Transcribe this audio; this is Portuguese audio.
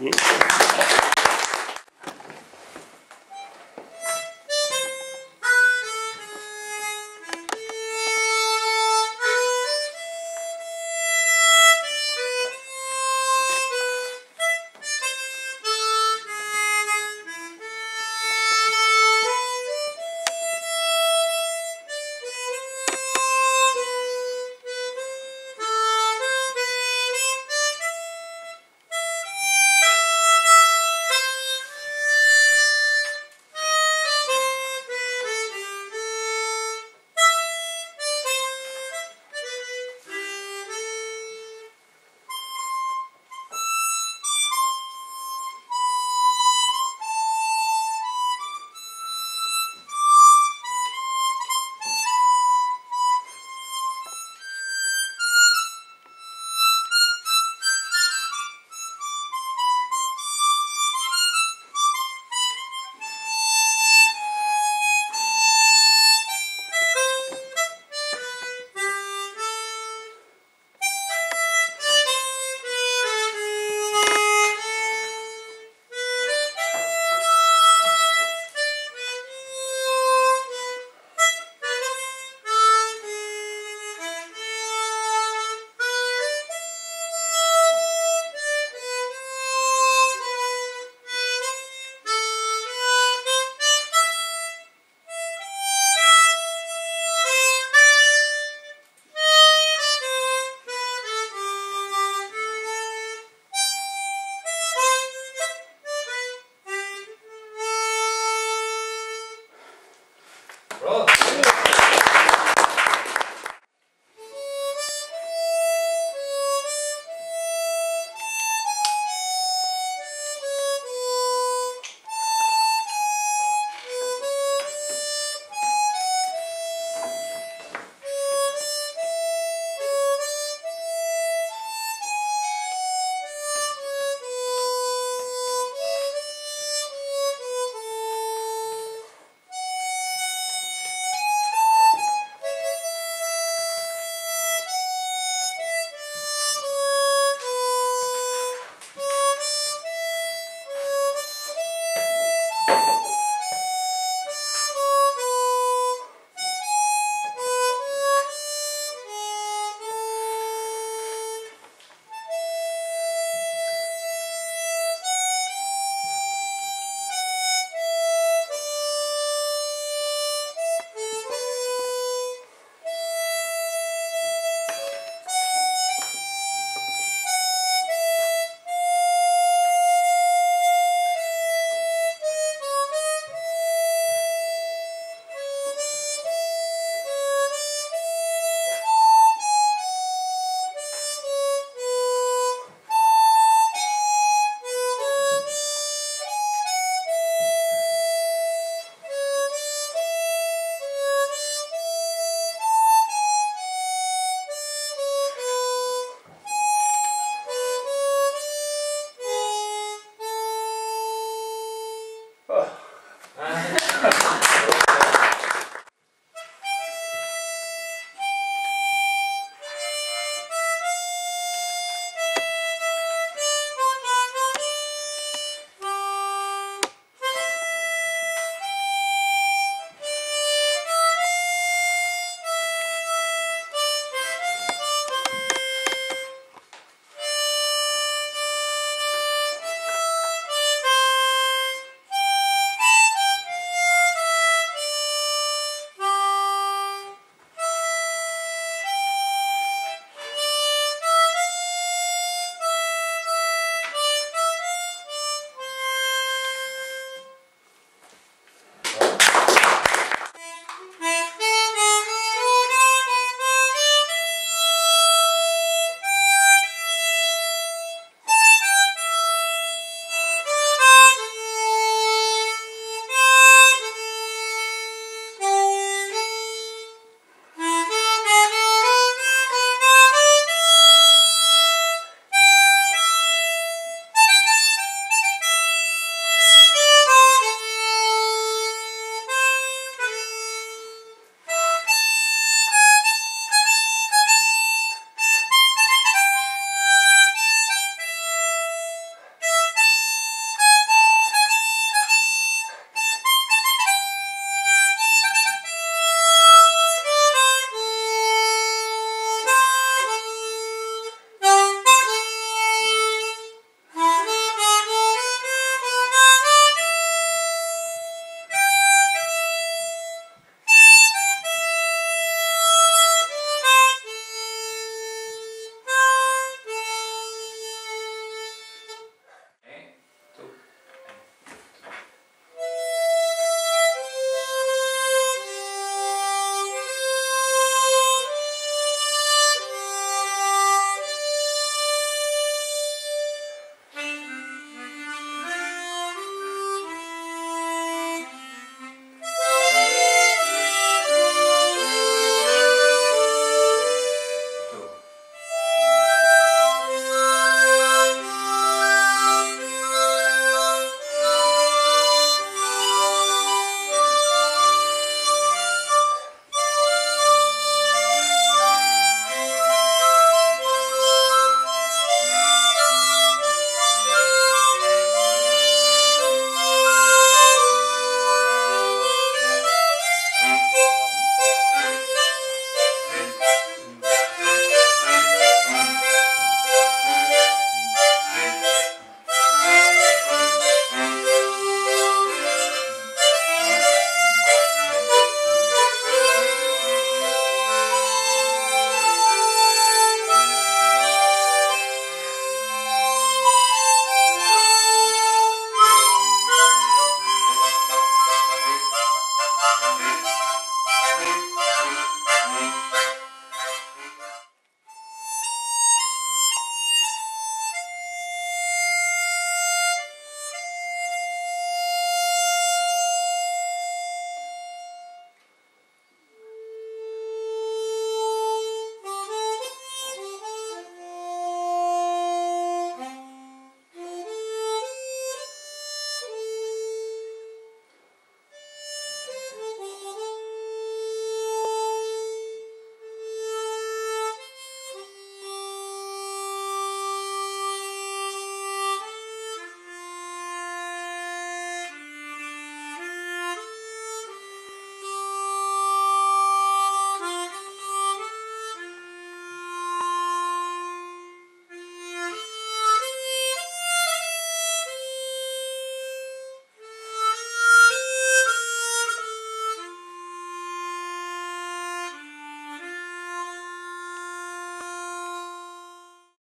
Uhum.